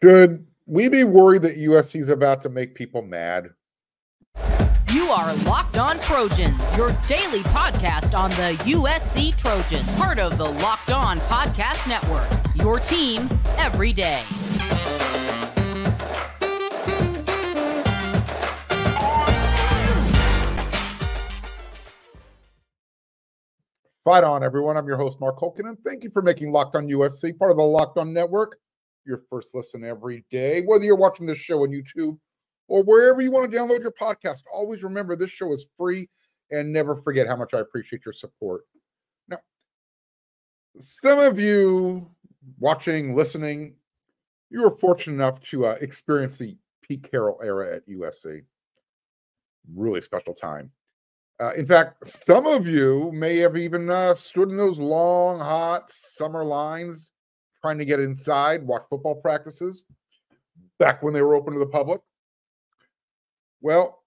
Should we be worried that USC is about to make people mad? You are Locked On Trojans, your daily podcast on the USC Trojans, part of the Locked On Podcast Network. Your team every day. Fight on, everyone. I'm your host, Mark Holkin, and thank you for making Locked On USC part of the Locked On Network, your first listen every day. Whether you're watching this show on YouTube or wherever you want to download your podcast, always remember this show is free and never forget how much I appreciate your support. Now, some of you watching, listening, you were fortunate enough to uh, experience the Pete Carroll era at USC. Really special time. Uh, in fact, some of you may have even uh, stood in those long, hot summer lines trying to get inside, watch football practices back when they were open to the public. Well,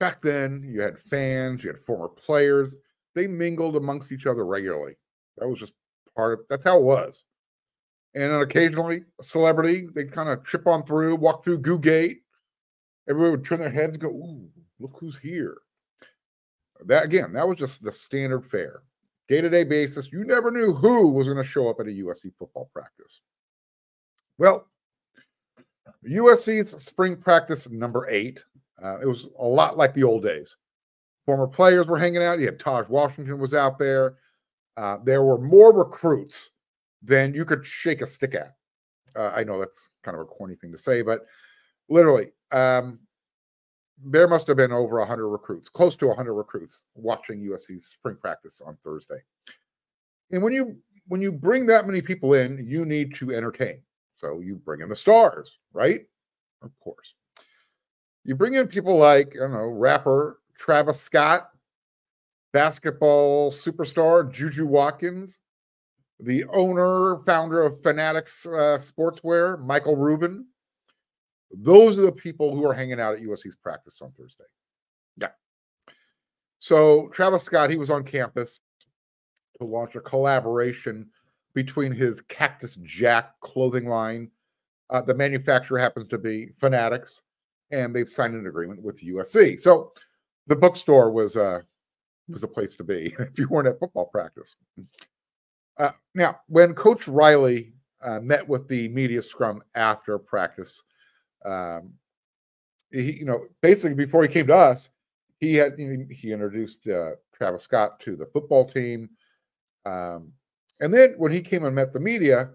back then you had fans, you had former players. They mingled amongst each other regularly. That was just part of that's how it was. And occasionally a celebrity, they'd kind of trip on through, walk through Goux Gate. Everybody would turn their heads and go, Ooh, look who's here that again, that was just the standard fare. Day to day basis, you never knew who was going to show up at a USC football practice. Well, USC's spring practice number eight, uh, it was a lot like the old days. Former players were hanging out. You had Tahj Washington was out there. Uh, there were more recruits than you could shake a stick at. Uh, I know that's kind of a corny thing to say, but literally, um, there must have been over 100 recruits, close to 100 recruits watching USC's spring practice on Thursday. And when you when you bring that many people in, you need to entertain. So you bring in the stars, right? Of course. You bring in people like, I don't know, rapper Travis Scott, basketball superstar Juju Watkins, the owner, founder of Fanatics uh, Sportswear, Michael Rubin, those are the people who are hanging out at USC's practice on Thursday. Yeah. So Travis Scott, he was on campus to launch a collaboration between his Cactus Jack clothing line. Uh, the manufacturer happens to be Fanatics, and they've signed an agreement with USC. So the bookstore was uh, was a place to be if you weren't at football practice. Uh, now, when Coach Riley uh, met with the media scrum after practice, um, he, you know, basically before he came to us, he had he introduced uh, Travis Scott to the football team, um, and then when he came and met the media,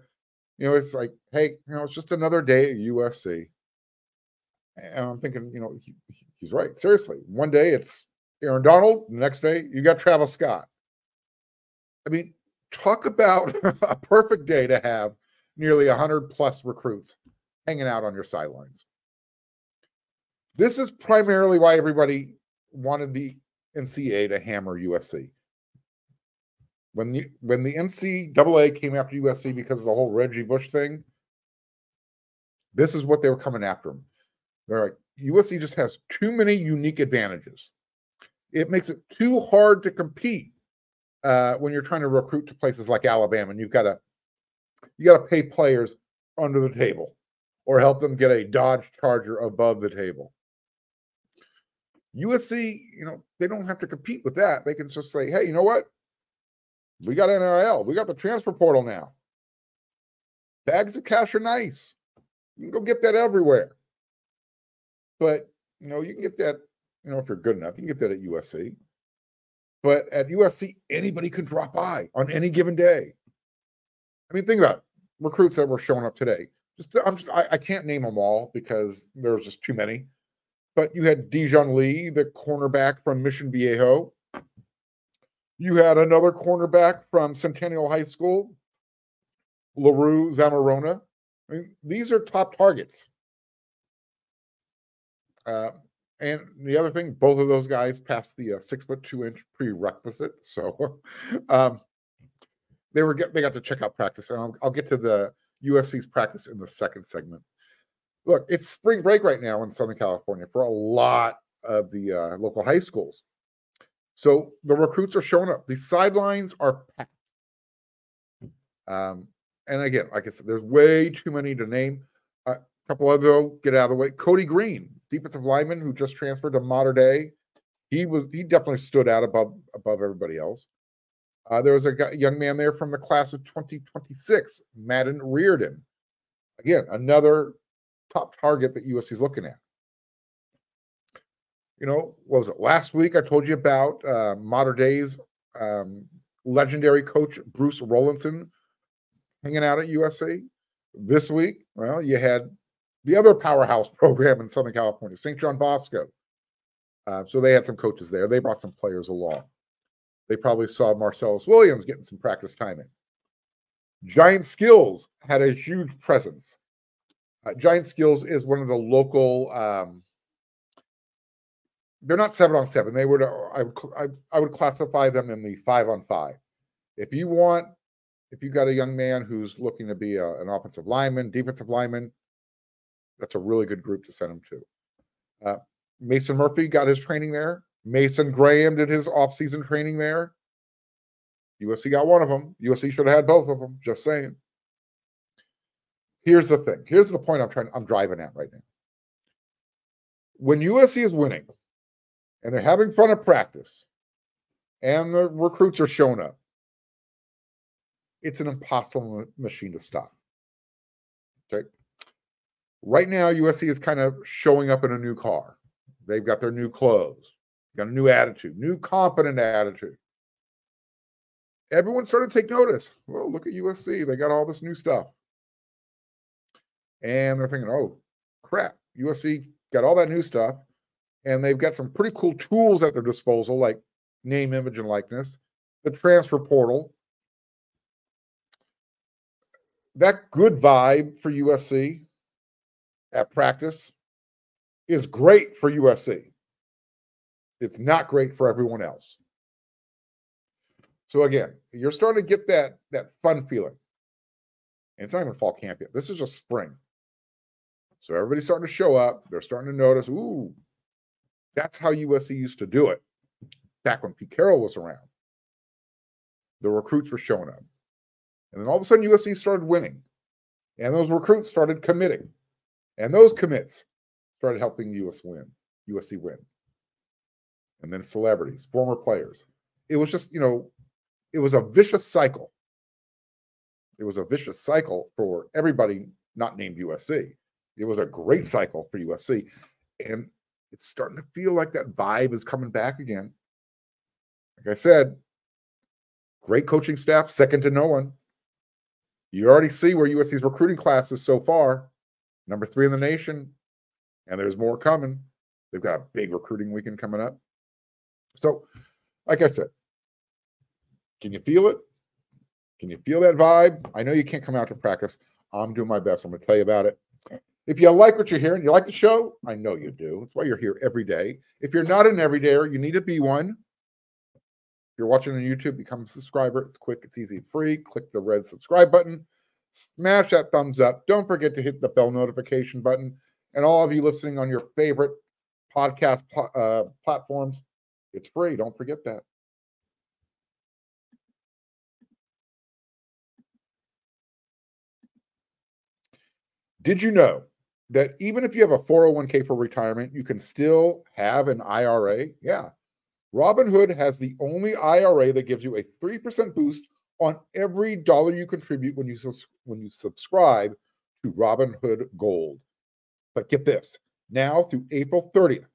you know, it's like, hey, you know, it's just another day at USC, and I'm thinking, you know, he, he's right. Seriously, one day it's Aaron Donald, the next day you got Travis Scott. I mean, talk about a perfect day to have nearly 100 plus recruits hanging out on your sidelines. This is primarily why everybody wanted the NCAA to hammer USC. When the when the NCAA came after USC because of the whole Reggie Bush thing, this is what they were coming after them. They're like, USC just has too many unique advantages. It makes it too hard to compete uh, when you're trying to recruit to places like Alabama, and you've got to you got to pay players under the table or help them get a Dodge Charger above the table. USC, you know, they don't have to compete with that. They can just say, hey, you know what? We got NIL. We got the transfer portal now. Bags of cash are nice. You can go get that everywhere. But, you know, you can get that, you know, if you're good enough, you can get that at USC. But at USC, anybody can drop by on any given day. I mean, think about it. recruits that were showing up today. Just I'm just, I, I can't name them all because there's just too many. But you had Dijon Lee, the cornerback from Mission Viejo. You had another cornerback from Centennial High School, LaRue Zamorona. I mean, these are top targets. Uh, and the other thing, both of those guys passed the uh, six foot two inch prerequisite, so um, they were get, they got to check out practice, and I'll, I'll get to the USC's practice in the second segment. Look, it's spring break right now in Southern California for a lot of the uh, local high schools. So the recruits are showing up. The sidelines are packed. Um, and again, like I said, there's way too many to name. A couple other get out of the way. Cody Green, defensive lineman who just transferred to Mater Dei. He was he definitely stood out above above everybody else. Uh, there was a young man there from the class of 2026, Madden Reardon. Again, another top target that USC is looking at. You know, what was it last week? I told you about uh, Mater Dei's um, legendary coach Bruce Rollinson hanging out at USC. This week, well, you had the other powerhouse program in Southern California, St. John Bosco. Uh, so they had some coaches there. They brought some players along. They probably saw Marcellus Williams getting some practice time in. Giant Skills had a huge presence. Uh, Giant Skills is one of the local. Um, they're not seven on seven. They would I, would I, I would classify them in the five on five. If you want, if you got a young man who's looking to be a, an offensive lineman, defensive lineman, that's a really good group to send him to. Uh, Mason Murphy got his training there. Mason Graham did his off-season training there. USC got one of them. USC should have had both of them. Just saying. Here's the thing. Here's the point I'm trying. I'm driving at right now. When USC is winning, and they're having fun at practice, and the recruits are showing up, it's an impossible machine to stop. Okay. Right now, USC is kind of showing up in a new car. They've got their new clothes, got a new attitude, new competent attitude. Everyone started to take notice. Well, look at USC. They got all this new stuff. And they're thinking, oh, crap. USC got all that new stuff. And they've got some pretty cool tools at their disposal, like name, image, and likeness, the transfer portal. That good vibe for USC at practice is great for USC. It's not great for everyone else. So again, you're starting to get that that fun feeling. And it's not even fall camp yet. This is just spring. So everybody's starting to show up. They're starting to notice, ooh, that's how USC used to do it back when Pete Carroll was around. The recruits were showing up. And then all of a sudden, USC started winning. And those recruits started committing. And those commits started helping US win, USC win. And then celebrities, former players. It was just, you know, it was a vicious cycle. It was a vicious cycle for everybody not named USC. It was a great mm. cycle for USC. And it's starting to feel like that vibe is coming back again. Like I said, great coaching staff, second to no one. You already see where USC's recruiting class is so far number three in the nation, and there's more coming. They've got a big recruiting weekend coming up. So, like I said, can you feel it? Can you feel that vibe? I know you can't come out to practice. I'm doing my best. I'm going to tell you about it. If you like what you're hearing, you like the show, I know you do. That's why you're here every day. If you're not an everydayer, you need to be one. If you're watching on YouTube, become a subscriber. It's quick, it's easy, free. Click the red subscribe button smash that thumbs up. Don't forget to hit the bell notification button. And all of you listening on your favorite podcast uh, platforms, it's free. Don't forget that. Did you know that even if you have a 401k for retirement, you can still have an IRA? Yeah. Robinhood has the only IRA that gives you a 3% boost on every dollar you contribute when you when you subscribe to Robinhood Gold. But get this, now through April 30th,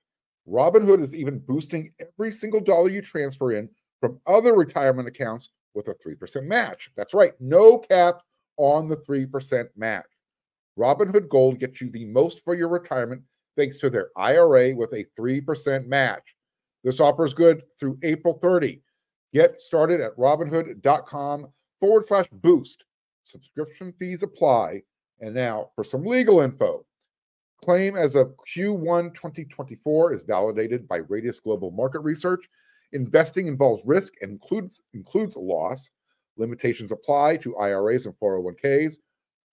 Robinhood is even boosting every single dollar you transfer in from other retirement accounts with a 3% match. That's right, no cap on the 3% match. Robinhood Gold gets you the most for your retirement thanks to their IRA with a 3% match. This offer is good through April 30. Get started at robinhood.com forward slash boost. Subscription fees apply. And now for some legal info. Claim as of Q1 2024 is validated by Radius Global Market Research. Investing involves risk and includes includes loss. Limitations apply to IRAs and 401ks.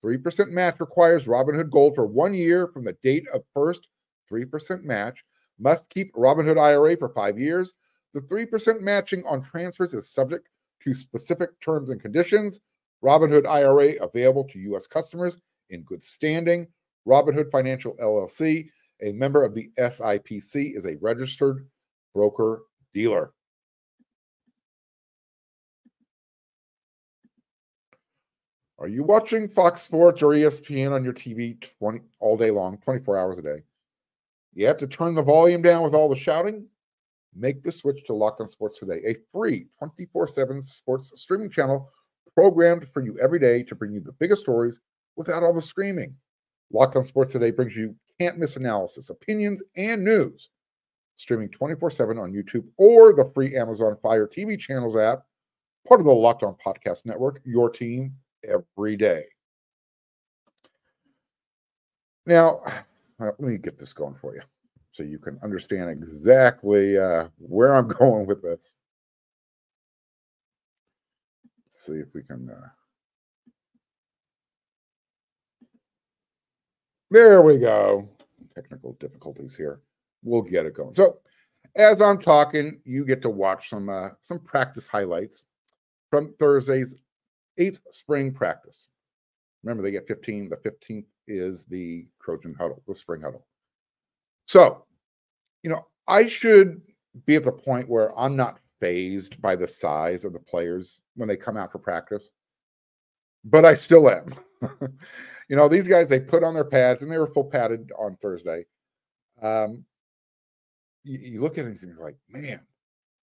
3% match requires Robinhood Gold for one year from the date of first 3% match. Must keep Robinhood IRA for five years. The 3% matching on transfers is subject to specific terms and conditions. Robinhood IRA available to U.S. customers in good standing. Robinhood Financial LLC, a member of the SIPC, is a registered broker dealer. Are you watching Fox Sports or ESPN on your TV 20 all day long, 24 hours a day? You have to turn the volume down with all the shouting? Make the switch to Locked On Sports today, a free 24/7 sports streaming channel programmed for you every day to bring you the biggest stories without all the screaming. Locked On Sports Today brings you can't miss analysis, opinions, and news. Streaming 24 7 on YouTube or the free Amazon Fire TV channels app, part of the Locked On Podcast Network, your team every day. Now, let me get this going for you so you can understand exactly uh, where I'm going with this. Let's see if we can. Uh... There we go. Technical difficulties here. We'll get it going. So, as I'm talking, you get to watch some uh, some practice highlights from Thursday's eighth spring practice. Remember, they get 15. The 15th is the Trojan huddle, the spring huddle. So, you know, I should be at the point where I'm not phased by the size of the players when they come out for practice, but I still am. you know, these guys, they put on their pads and they were full padded on Thursday. Um, you, you look at these and you're like, man,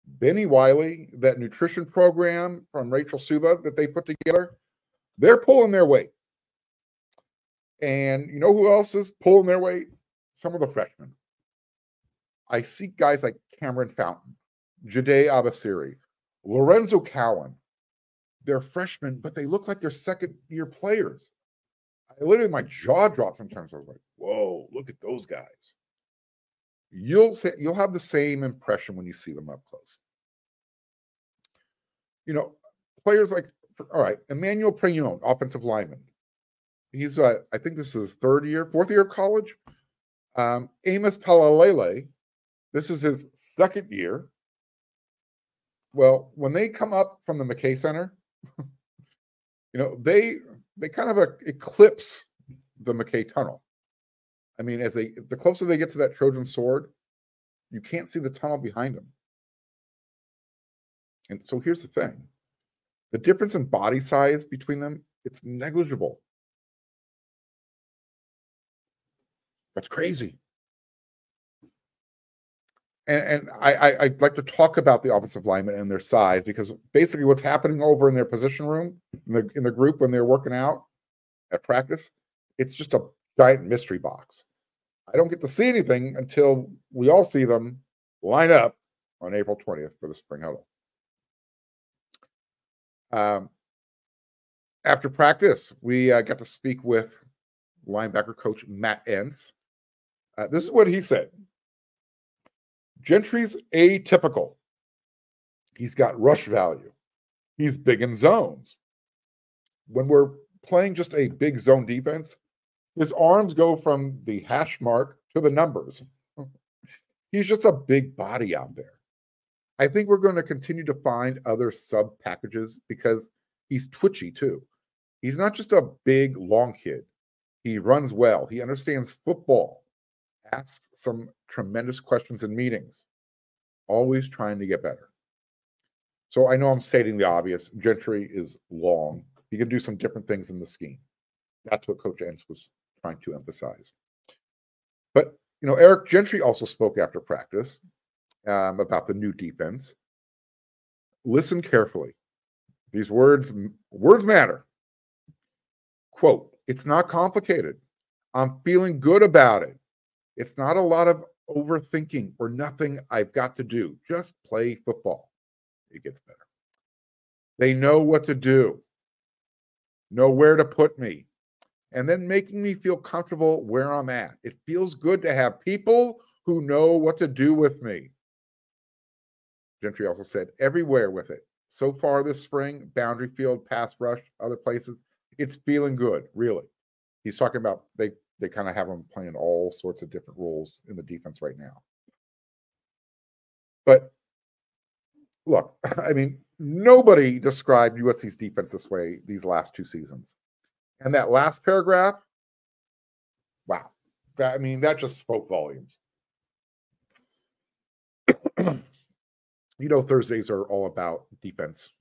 Benny Wiley, that nutrition program from Rachel Suba that they put together, they're pulling their weight. And you know who else is pulling their weight? Some of the freshmen. I see guys like Cameron Fountain, Jide Abasiri, Lorenzo Cowan. They're freshmen, but they look like they're second year players. I literally, my jaw dropped sometimes. I was like, whoa, look at those guys. You'll say, you'll have the same impression when you see them up close. You know, players like, all right, Emmanuel Pregnon, offensive lineman. He's, uh, I think this is third year, fourth year of college. Um, Amos Talalele, this is his second year. Well, when they come up from the McKay Center, you know, they they kind of uh, eclipse the McKay Tunnel. I mean, as they the closer they get to that Trojan sword, you can't see the tunnel behind them. And so here's the thing. The difference in body size between them, it's negligible. That's crazy and, and I, I would like to talk about the offensive linemen and their size because basically what's happening over in their position room in the in the group when they're working out at practice, it's just a giant mystery box. I don't get to see anything until we all see them line up on April 20th for the spring huddle. Um, after practice, we uh, got to speak with linebacker coach Matt Entz. Uh, this is what he said. Gentry's atypical. He's got rush value. He's big in zones. When we're playing just a big zone defense, his arms go from the hash mark to the numbers. He's just a big body out there. I think we're going to continue to find other sub packages because he's twitchy too. He's not just a big, long kid. He runs well. He understands football asks some tremendous questions in meetings, always trying to get better. So I know I'm stating the obvious. Gentry is long. He can do some different things in the scheme. That's what Coach Entz was trying to emphasize. But you know, Eric Gentry also spoke after practice um, about the new defense. Listen carefully. These words words matter. Quote, it's not complicated. I'm feeling good about it. It's not a lot of overthinking or nothing I've got to do. Just play football. It gets better. They know what to do, know where to put me, and then making me feel comfortable where I'm at. It feels good to have people who know what to do with me. Gentry also said, everywhere with it. So far this spring, boundary field, pass rush, other places, it's feeling good, really. He's talking about they they kind of have them playing all sorts of different roles in the defense right now. But look, I mean, nobody described USC's defense this way these last two seasons. And that last paragraph, wow. that I mean, that just spoke volumes. you know, Thursdays are all about defense.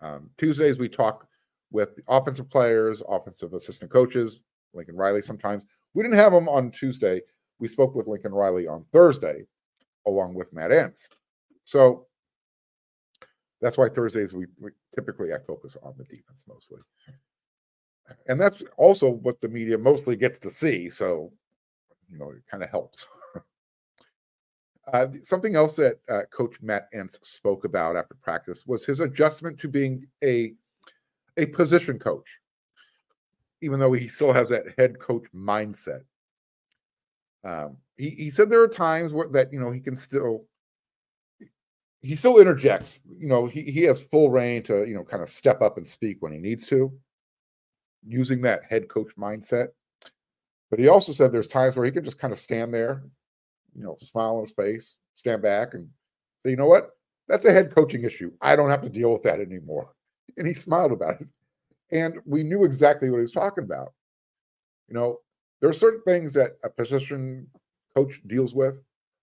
Um, Tuesdays we talk with offensive players, offensive assistant coaches, Lincoln Riley. Sometimes we didn't have him on Tuesday. We spoke with Lincoln Riley on Thursday, along with Matt Entz. So that's why Thursdays we, we typically I focus on the defense mostly. And that's also what the media mostly gets to see. So, you know, it kind of helps. uh, something else that uh, Coach Matt Entz spoke about after practice was his adjustment to being a a position coach, even though he still has that head coach mindset. Um, he, he said there are times where, that you know he can still he still interjects. You know, he, he has full reign to, you know, kind of step up and speak when he needs to, using that head coach mindset. But he also said there's times where he can just kind of stand there, you know, smile on his face, stand back and say, you know what? That's a head coaching issue. I don't have to deal with that anymore. And he smiled about it. And we knew exactly what he was talking about. You know, there are certain things that a position coach deals with.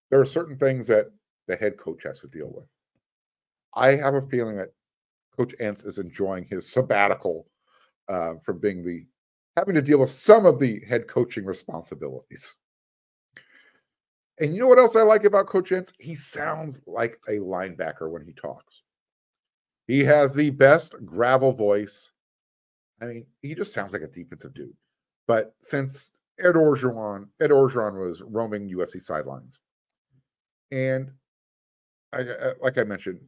There are certain things that the head coach has to deal with. I have a feeling that Coach Entz is enjoying his sabbatical uh, from being the having to deal with some of the head coaching responsibilities. And you know what else I like about Coach Entz? He sounds like a linebacker when he talks. He has the best gravel voice. I mean, he just sounds like a defensive dude. But since Ed Orgeron, Ed Orgeron was roaming USC sidelines, and I, I, like I mentioned,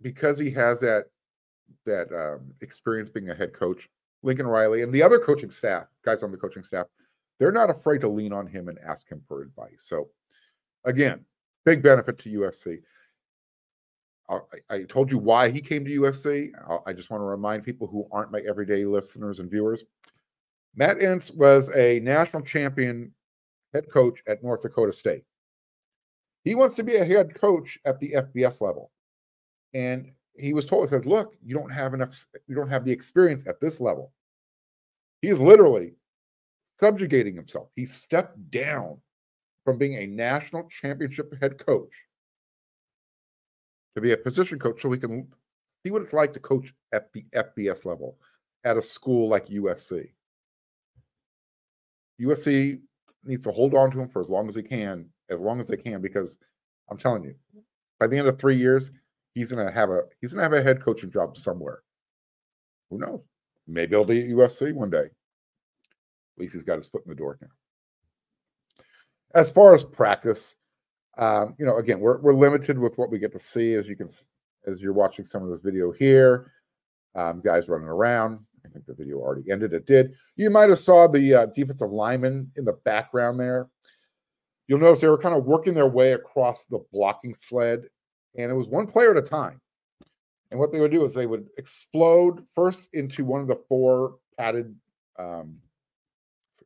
because he has that that um, experience being a head coach, Lincoln Riley and the other coaching staff, guys on the coaching staff, they're not afraid to lean on him and ask him for advice. So, again, big benefit to USC. I, I told you why he came to USC. I just want to remind people who aren't my everyday listeners and viewers. Matt Entz was a national champion head coach at North Dakota State. He wants to be a head coach at the FBS level. And he was told, he says, look, you don't have enough, you don't have the experience at this level. He's literally subjugating himself. He stepped down from being a national championship head coach to be a position coach so we can see what it's like to coach at the FBS level at a school like USC. USC needs to hold on to him for as long as he can as long as they can because I'm telling you, by the end of three years, he's gonna have a he's gonna have a head coaching job somewhere. Who knows? Maybe he'll be at USC one day. At least he's got his foot in the door now. As far as practice, um, you know, again, we're we're limited with what we get to see, as you can as you're watching some of this video here. Um, guys running around. I think the video already ended. It did. You might have saw the uh, defensive lineman in the background there you'll notice they were kind of working their way across the blocking sled, and it was one player at a time. And what they would do is they would explode first into one of the four padded, um,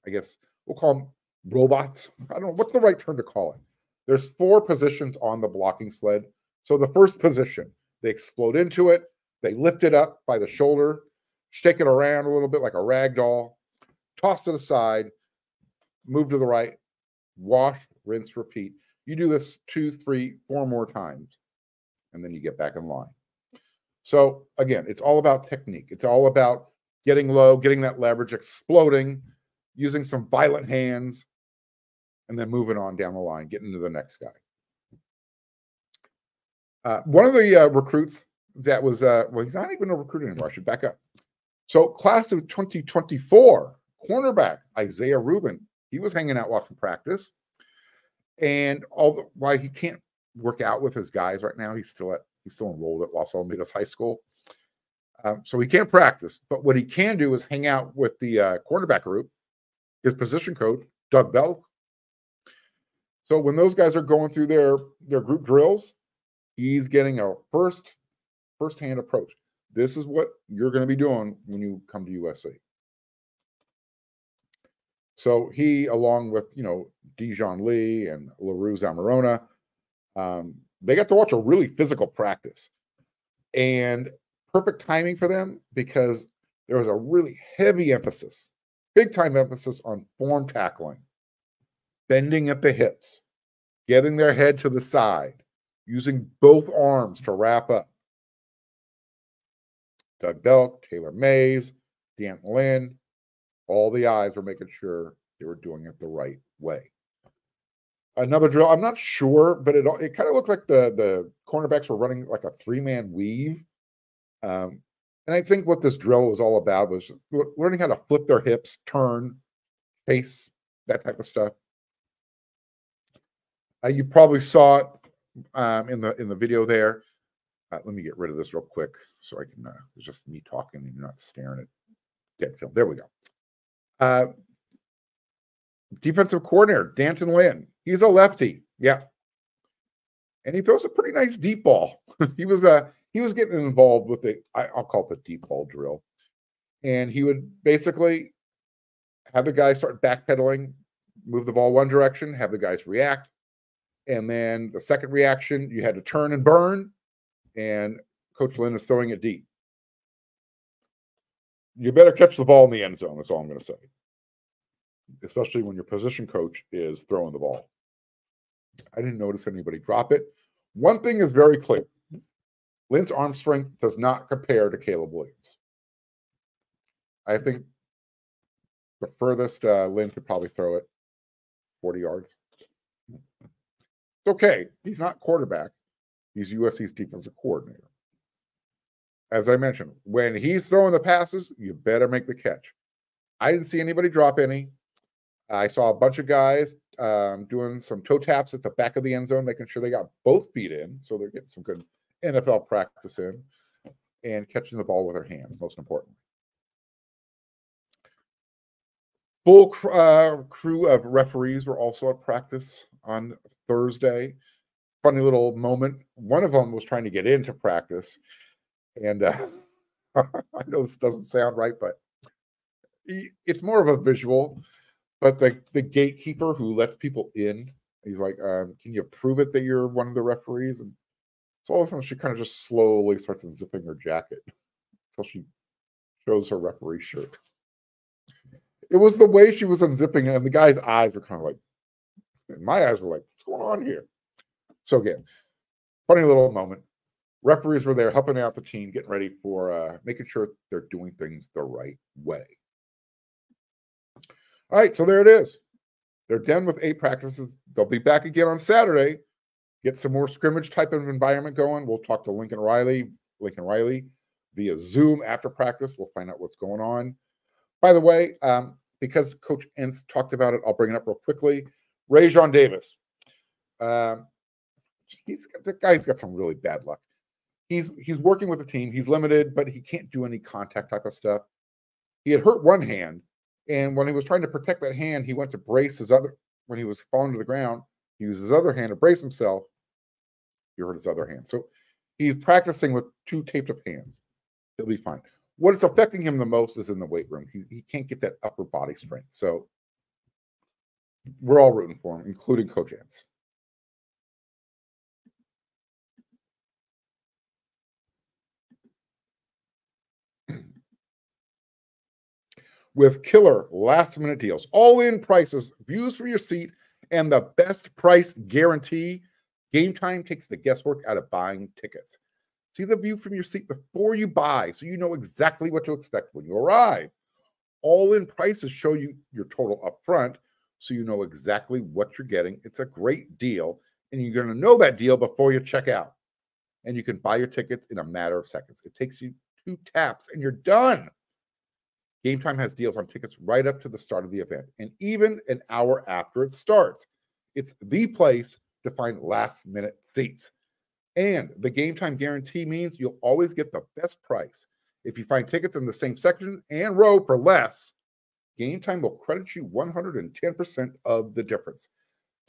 I guess we'll call them robots. I don't know what's the right term to call it. There's four positions on the blocking sled. So the first position, they explode into it, they lift it up by the shoulder, shake it around a little bit like a rag doll, toss it aside, move to the right, wash, rinse, repeat. You do this two, three, four more times, and then you get back in line. So again, it's all about technique. It's all about getting low, getting that leverage, exploding, using some violent hands, and then moving on down the line, getting to the next guy. Uh, one of the uh, recruits that was, uh, well, he's not even a recruit anymore. I should back up. So, class of 2024, cornerback Isaiah Rubin he was hanging out watching practice, and the, why he can't work out with his guys right now. He's still at he's still enrolled at Los Alamitos High School, um, so he can't practice. But what he can do is hang out with the uh, quarterback group, his position coach Doug Belk. So when those guys are going through their their group drills, he's getting a first first hand approach. This is what you're going to be doing when you come to USC. So he, along with you know Dijon Lee and Larue Zamorona, um, they got to watch a really physical practice, and perfect timing for them because there was a really heavy emphasis, big time emphasis on form tackling bending at the hips, getting their head to the side, using both arms to wrap up. Doug Belk, Taylor Mays, Dan Lynn, all the eyes were making sure they were doing it the right way. Another drill, I'm not sure, but it it kind of looked like the the cornerbacks were running like a three man weave. Um, and I think what this drill was all about was learning how to flip their hips, turn, face, that type of stuff. Uh, you probably saw it um, in the in the video there. Uh, let me get rid of this real quick so I can. Uh, it's just me talking and you're not staring at dead film. There we go. Uh, defensive coordinator D'Anton Lynn. He's a lefty. Yeah, and he throws a pretty nice deep ball. he was uh he was getting involved with the I, will call it the deep ball drill, and he would basically have the guys start backpedaling, move the ball one direction, have the guys react, and then the second reaction, you had to turn and burn. And Coach Lynn is throwing it deep. You better catch the ball in the end zone. That's all I'm going to say. Especially when your position coach is throwing the ball. I didn't notice anybody drop it. One thing is very clear Lynn's arm strength does not compare to Caleb Williams. I think the furthest uh, Lynn could probably throw it 40 yards okay. He's not quarterback. He's USC's defensive coordinator. As I mentioned, when he's throwing the passes, you better make the catch. I didn't see anybody drop any. I saw a bunch of guys um, doing some toe taps at the back of the end zone, making sure they got both feet in. So they're getting some good NFL practice in and catching the ball with their hands, most importantly. Full uh, crew of referees were also at practice on Thursday. Funny little moment. One of them was trying to get into practice, and uh, I know this doesn't sound right, but it's more of a visual. But the the gatekeeper who lets people in, he's like, um, "Can you prove it that you're one of the referees?" And so all of a sudden, she kind of just slowly starts unzipping her jacket until she shows her referee shirt. It was the way she was unzipping it, and the guy's eyes were kind of like, and my eyes were like, what's going on here? So again, funny little moment. Referees were there helping out the team, getting ready for uh, making sure they're doing things the right way. All right, so there it is. They're done with eight practices. They'll be back again on Saturday. Get some more scrimmage type of environment going. We'll talk to Lincoln Riley, Lincoln Riley via Zoom after practice. We'll find out what's going on. By the way, um, because Coach Entz talked about it, I'll bring it up real quickly. Raesjon Davis. Um, he's the guy's got some really bad luck. He's he's working with the team. He's limited, but he can't do any contact type of stuff. He had hurt one hand, and when he was trying to protect that hand, he went to brace his other. When he was falling to the ground, he used his other hand to brace himself. He hurt his other hand, so he's practicing with two taped up hands. He'll be fine. What is affecting him the most is in the weight room. He, he can't get that upper body strength. So we're all rooting for him, including Coach Entz. With killer last minute deals, all in prices, views from your seat, and the best price guarantee, Game Time takes the guesswork out of buying tickets. See the view from your seat before you buy so you know exactly what to expect when you arrive. All in prices show you your total up front so you know exactly what you're getting. It's a great deal, and you're going to know that deal before you check out. And you can buy your tickets in a matter of seconds. It takes you two taps and you're done. Game Time has deals on tickets right up to the start of the event and even an hour after it starts. It's the place to find last minute seats. And the game time guarantee means you'll always get the best price. If you find tickets in the same section and row for less, Game Time will credit you 110% of the difference.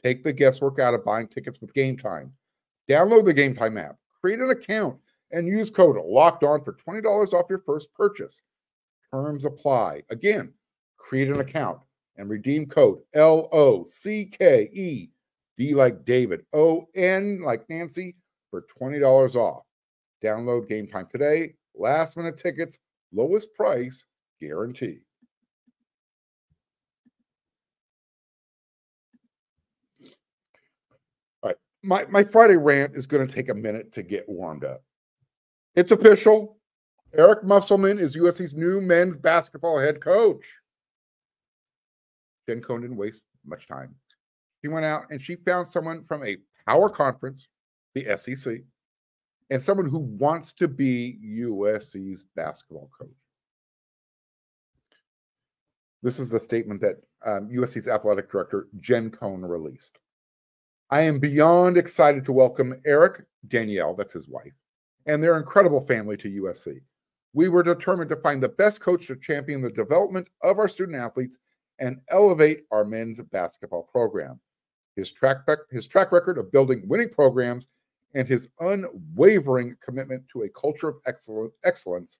Take the guesswork out of buying tickets with Game Time. Download the Game Time app, create an account, and use code locked on for $20 off your first purchase. Terms apply. Again, create an account and redeem code L O C K E D like David, O N like Nancy for $20 off. Download Game Time today. Last minute tickets, lowest price guaranteed. My, my Friday rant is going to take a minute to get warmed up. It's official. Eric Musselman is USC's new men's basketball head coach. Jen Cohen didn't waste much time. She went out and she found someone from a power conference, the SEC, and someone who wants to be USC's basketball coach. This is the statement that um, USC's athletic director, Jen Cohen, released. I am beyond excited to welcome Eric, Danielle, that's his wife, and their incredible family to USC. We were determined to find the best coach to champion the development of our student athletes and elevate our men's basketball program. His track, his track record of building winning programs and his unwavering commitment to a culture of excellence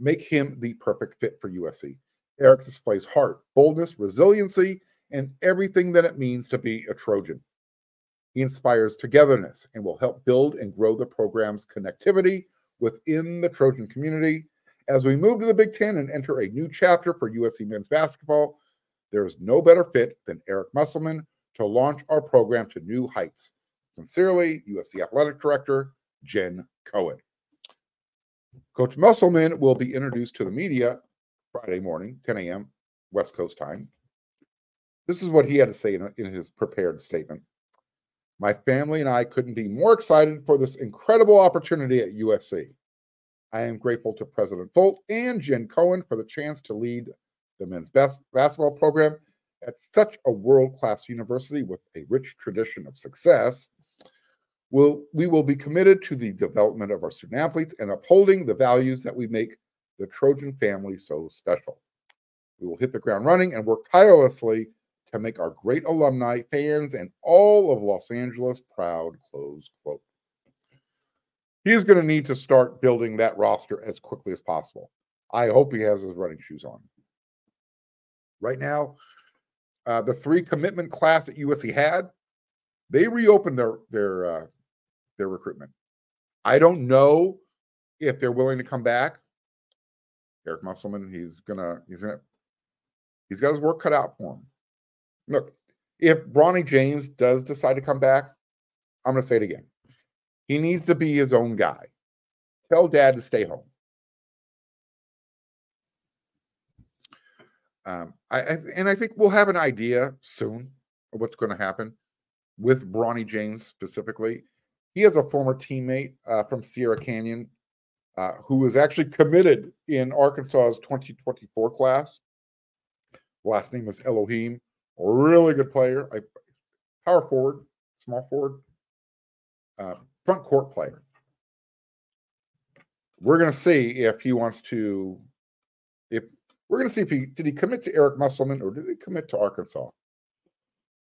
make him the perfect fit for USC. Eric displays heart, boldness, resiliency, and everything that it means to be a Trojan. He inspires togetherness and will help build and grow the program's connectivity within the Trojan community. As we move to the Big Ten and enter a new chapter for USC men's basketball, there is no better fit than Eric Musselman to launch our program to new heights. Sincerely, USC Athletic Director Jen Cohen. Coach Musselman will be introduced to the media Friday morning, 10 a.m. West Coast time. This is what he had to say in, in his prepared statement. My family and I couldn't be more excited for this incredible opportunity at USC. I am grateful to President Folt and Jen Cohen for the chance to lead the men's bas- basketball program at such a world class university with a rich tradition of success. We'll, we will be committed to the development of our student athletes and upholding the values that we make the Trojan family so special. We will hit the ground running and work tirelessly to make our great alumni, fans, and all of Los Angeles proud. Close quote. He's going to need to start building that roster as quickly as possible. I hope he has his running shoes on. Right now, uh, the three commitment class that USC had, they reopened their their uh, their recruitment. I don't know if they're willing to come back. Eric Musselman, he's gonna he's gonna he's got his work cut out for him. Look, if Bronny James does decide to come back, I'm gonna say it again. He needs to be his own guy. Tell dad to stay home. Um, I, I, and I think we'll have an idea soon of what's going to happen with Bronny James specifically. He has a former teammate uh, from Sierra Canyon uh, who was actually committed in Arkansas's 2024 class. Last name is Elohim, really good player, a power forward, small forward, uh, front court player. We're going to see if he wants to, if we're going to see if he did he commit to Eric Musselman or did he commit to Arkansas.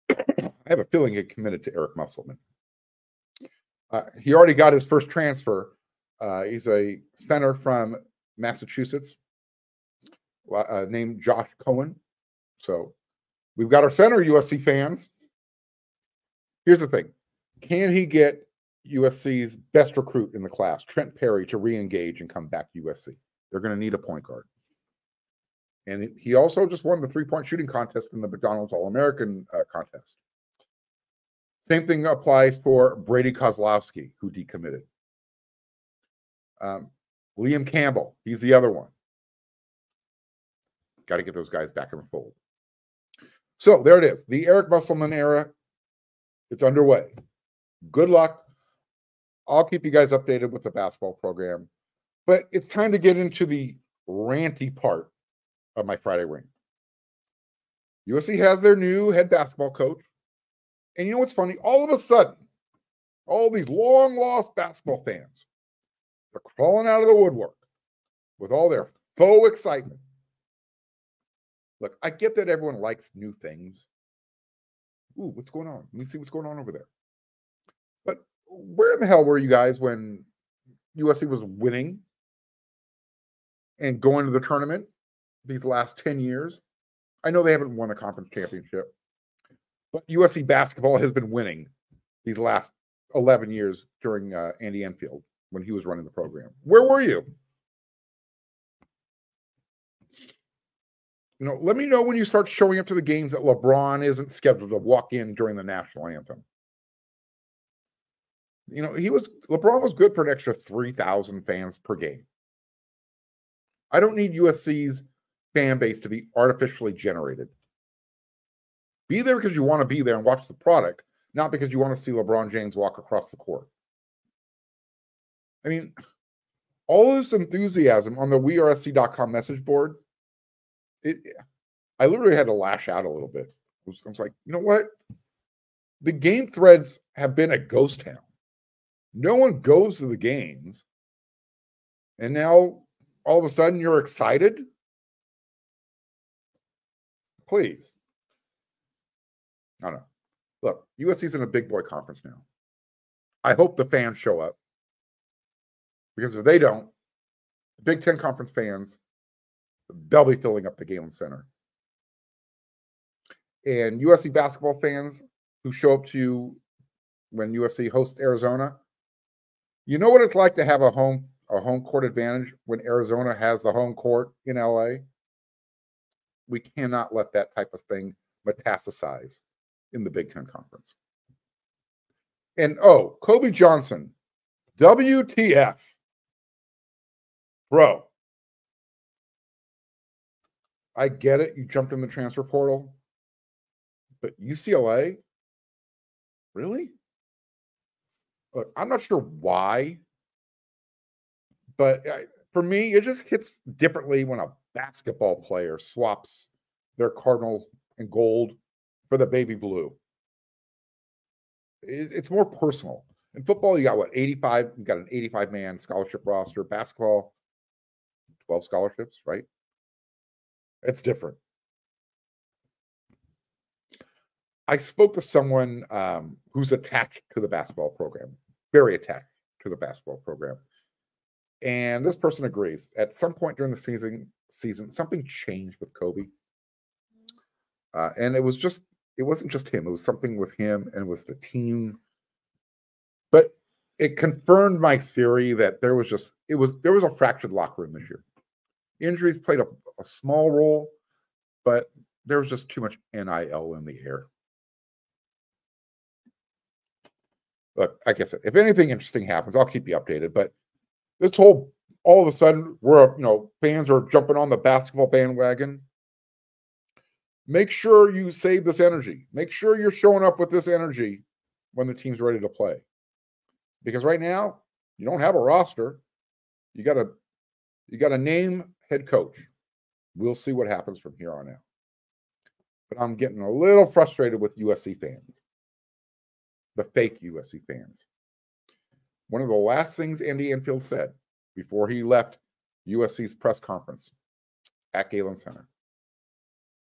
I have a feeling he committed to Eric Musselman. Uh, he already got his first transfer uh, he's a center from Massachusetts uh, named Josh Cohen. So we've got our center USC fans. Here's the thing can he get USC's best recruit in the class, Trent Perry, to re engage and come back to USC? They're going to need a point guard. And he also just won the three point shooting contest in the McDonald's All American uh, contest. Same thing applies for Brady Kozlowski, who decommitted. Um, Liam Campbell, he's the other one. Got to get those guys back in the fold. So there it is. The Eric Musselman era. It's underway. Good luck. I'll keep you guys updated with the basketball program. But it's time to get into the ranty part of my Friday ring. USC has their new head basketball coach. And you know what's funny? All of a sudden, all these long lost basketball fans they're crawling out of the woodwork with all their faux excitement. Look, I get that everyone likes new things. Ooh, what's going on? Let me see what's going on over there. But where in the hell were you guys when USC was winning and going to the tournament these last 10 years? I know they haven't won a conference championship, but USC basketball has been winning these last 11 years during uh, Andy Enfield when he was running the program. Where were you? You know, let me know when you start showing up to the games that LeBron isn't scheduled to walk in during the national anthem. You know, he was LeBron was good for an extra 3,000 fans per game. I don't need USC's fan base to be artificially generated. Be there because you want to be there and watch the product, not because you want to see LeBron James walk across the court. I mean, all this enthusiasm on the wearesc.com message board, it, I literally had to lash out a little bit. I was, I was like, you know what? The game threads have been a ghost town. No one goes to the games. And now all of a sudden you're excited? Please. I don't know. Look, USC's in a big boy conference now. I hope the fans show up. Because if they don't, Big Ten conference fans, they'll be filling up the Galen Center. And USC basketball fans who show up to you when USC hosts Arizona, you know what it's like to have a home a home court advantage when Arizona has the home court in LA. We cannot let that type of thing metastasize in the Big Ten Conference. And oh, Kobe Johnson, WTF. Bro, I get it. You jumped in the transfer portal, but UCLA, really? Look, I'm not sure why, but uh, for me, it just hits differently when a basketball player swaps their cardinal and gold for the baby blue. It's more personal. In football, you got what 85, you got an 85 man scholarship roster. Basketball, 12 scholarships, right? It's different. I spoke to someone um, who's attached to the basketball program, very attached to the basketball program. And this person agrees. At some point during the season, season something changed with Kobe. Uh, and it was just, it wasn't just him. It was something with him and was the team. But it confirmed my theory that there was just, it was, there was a fractured locker room this year. Injuries played a, a small role, but there was just too much NIL in the air. Look, I said, if anything interesting happens, I'll keep you updated. But this whole all of a sudden, we're you know, fans are jumping on the basketball bandwagon. Make sure you save this energy. Make sure you're showing up with this energy when the team's ready to play. Because right now, you don't have a roster. You got to you got to name head coach. We'll see what happens from here on out. But I'm getting a little frustrated with USC fans the fake USC fans. One of the last things Andy Enfield said before he left USC's press conference at Galen Center,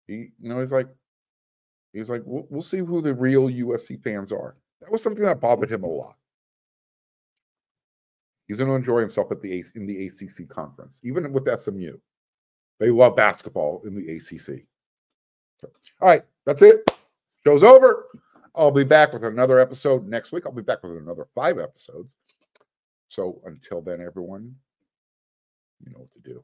he, you know, he's like, he was like, we'll, we'll see who the real USC fans are. That was something that bothered him a lot. He's going to enjoy himself at the in the ACC conference, even with SMU. They love basketball in the ACC. So, all right, that's it. Show's over. I'll be back with another episode next week. I'll be back with another five episodes. So until then, everyone, you know what to do.